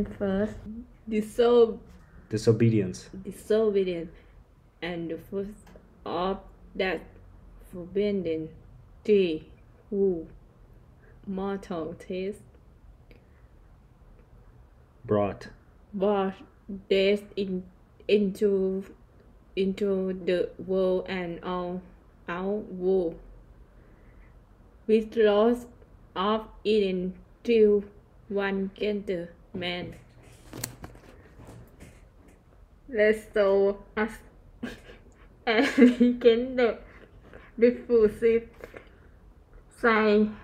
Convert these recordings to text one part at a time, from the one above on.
man first, disob- Disobedience. disobedient, and the first of that forbidden tree who mortal taste Brought. brought death in, into into the world and all our world with loss of Eden till one gather man. Let's and we can the diffusive sign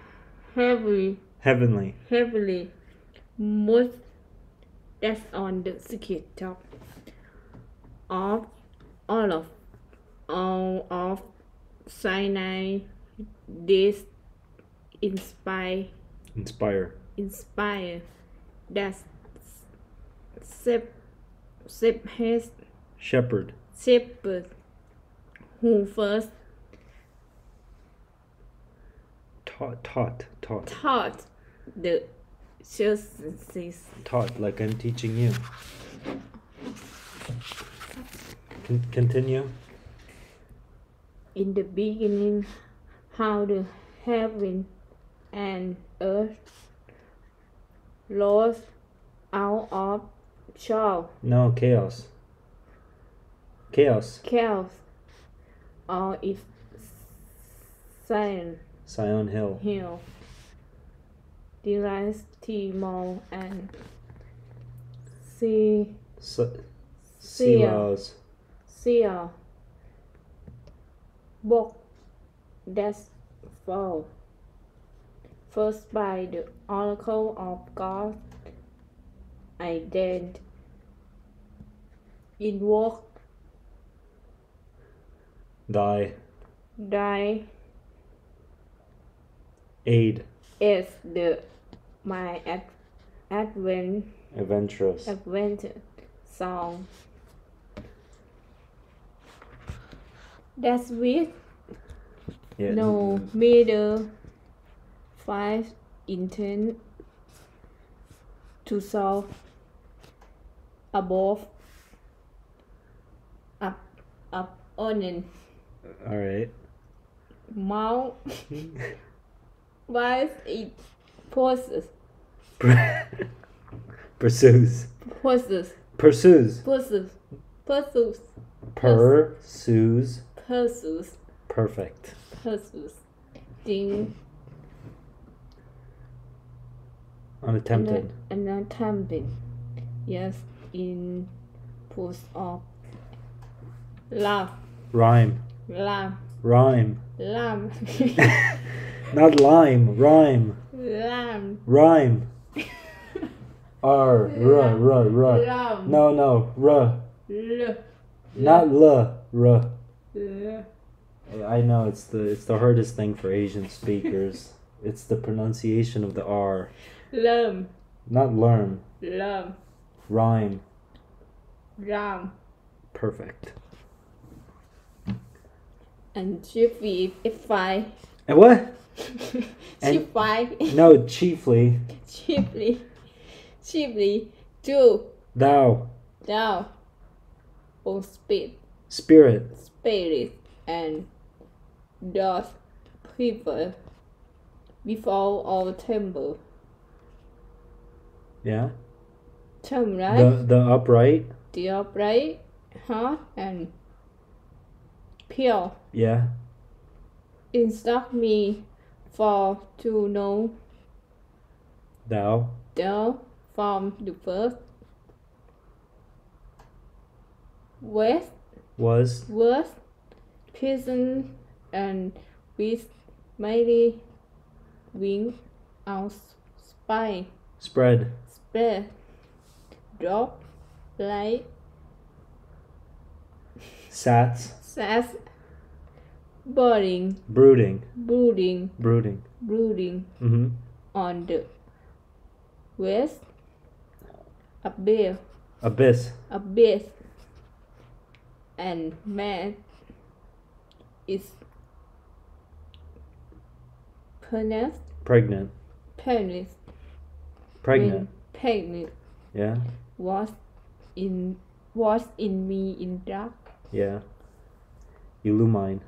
heavily Heavenly. heavily most that's on the secret top of all of all of Sinai this inspire Inspire. inspire that sep sep has Shepherd. shepherd who first Taught. Taught. Taught. taught the churches Taught. Like I'm teaching you. Con- continue. in the beginning how the heaven and earth rose out of child No, chaos. Chaos. chaos or its silent Sion Hill. hill delights Timor and sea Se- Seal. Silas. seal book that's fall first by the oracle of God I then invoke Die. thy Aid. is the my ad, advent Adventurous. adventure song that's with Yeah. no middle five intent to solve above up up on an All right. mount whilst it poses Pursues. poses Pursues. poses pursues Pursues. pursues Perfect. pursues thing Unattempted. and attempted yes in pursuit of love Rhyme. love Rhyme. lamb Not lime. Rhyme. lamb Rhyme. R. R. R. R. lamb No, no. R. L, Not L. R. L. I know it's the it's the hardest thing for Asian speakers. it's the pronunciation of the R. lamb Not learn. lamb Rhyme. Ram. Perfect. and chiefly if I. And what? Chiefly No, chiefly chiefly chiefly to thou, thou O speed spirit, spirit and doth people before our temple. yeah. Term right? The the upright, The upright heart and pure. yeah. Instruct me for to know Thou, the from the first west was, west prison and with mighty wing out spine. Spread, spread. Drop. Light sats, sass boarding brooding, brooding. Brooding. brooding. Mm-hmm. on the west. Abyss. Abyss, abyss. And man is pregnant, penis pregnant, panic Yeah. was in was in me in dark. Yeah. Illumine.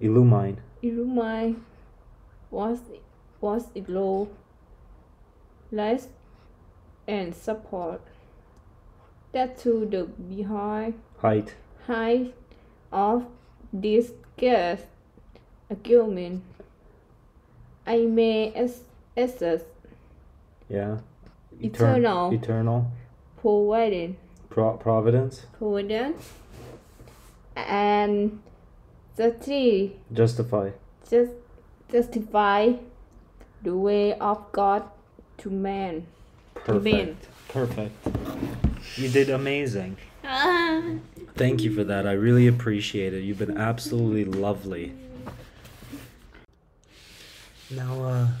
Illumine. Illumine was was it low, less and support. That to the behind Height. height of this gas argument. I may as- assess Yeah. Eternal. Eternal. providing Pro- providence. providence and the three Justify. just justify the way of God to man. Perfect. Perfect. You did amazing. Thank you for that. I really appreciate it. You've been absolutely lovely. Now, uh, do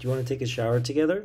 you want to take a shower together?